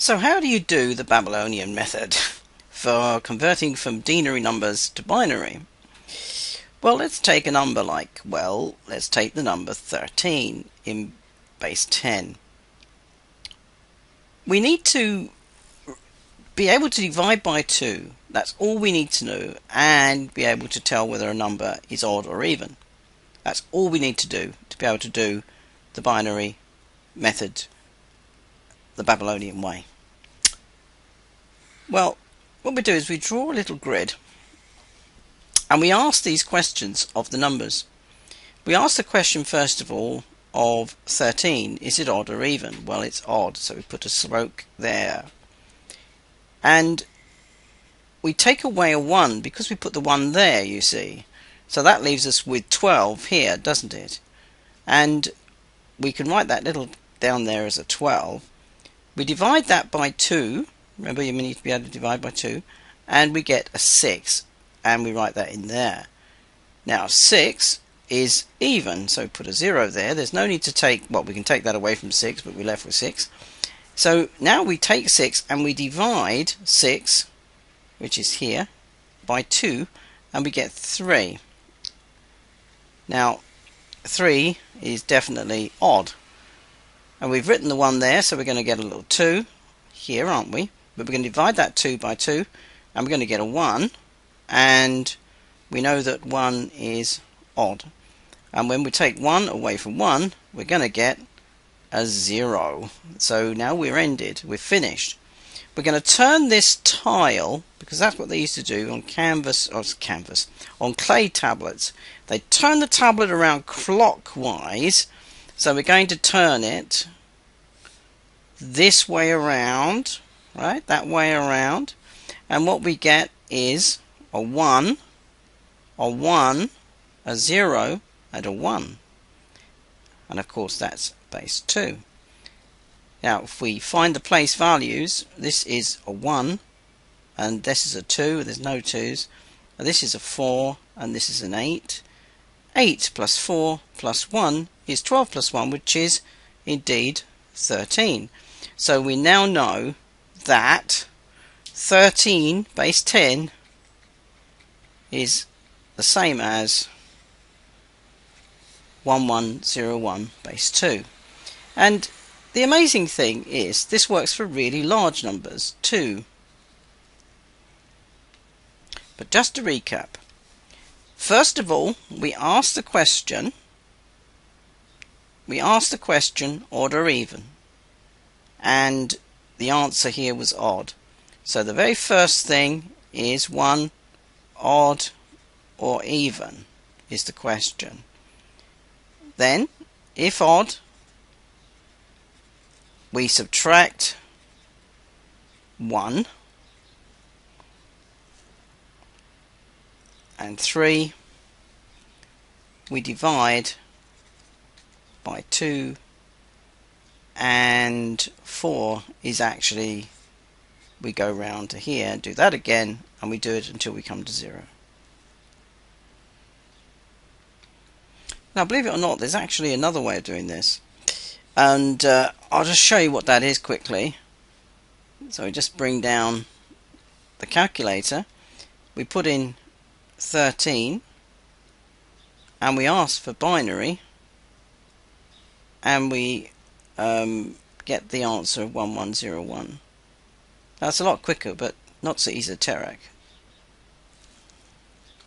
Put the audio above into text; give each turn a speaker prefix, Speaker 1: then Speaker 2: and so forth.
Speaker 1: So how do you do the Babylonian method for converting from denary numbers to binary? Well, let's take a number like, well, let's take the number 13 in base 10. We need to be able to divide by 2. That's all we need to know and be able to tell whether a number is odd or even. That's all we need to do to be able to do the binary method the Babylonian way. Well, what we do is we draw a little grid and we ask these questions of the numbers. We ask the question first of all of 13 is it odd or even? Well, it's odd, so we put a stroke there. And we take away a 1 because we put the 1 there, you see. So that leaves us with 12 here, doesn't it? And we can write that little down there as a 12. We divide that by 2. Remember, you need to be able to divide by 2. And we get a 6. And we write that in there. Now, 6 is even. So put a 0 there. There's no need to take, well, we can take that away from 6, but we're left with 6. So now we take 6 and we divide 6, which is here, by 2, and we get 3. Now, 3 is definitely odd. And we've written the 1 there, so we're going to get a little 2 here, aren't we? But we're going to divide that 2 by 2, and we're going to get a 1. And we know that 1 is odd. And when we take 1 away from 1, we're going to get a 0. So now we're ended, we're finished. We're going to turn this tile, because that's what they used to do on canvas, oh, or canvas, on clay tablets. They turn the tablet around clockwise so we're going to turn it this way around, right? That way around. And what we get is a 1, a 1, a 0, and a 1. And of course that's base 2. Now if we find the place values, this is a 1, and this is a 2, there's no 2s. This is a 4, and this is an 8. 8 plus 4 plus 1 is 12 plus 1, which is indeed 13. So we now know that 13 base 10 is the same as 1101 base 2. And the amazing thing is this works for really large numbers too. But just to recap, first of all, we ask the question we ask the question odd or even? And the answer here was odd. So the very first thing is one odd or even is the question. Then if odd we subtract 1 and 3 we divide by 2 and 4 is actually we go round to here do that again and we do it until we come to 0. Now believe it or not there's actually another way of doing this and uh, I'll just show you what that is quickly. So we just bring down the calculator we put in 13 and we ask for binary and we um, get the answer of 1101. That's a lot quicker, but not so easy to esoteric.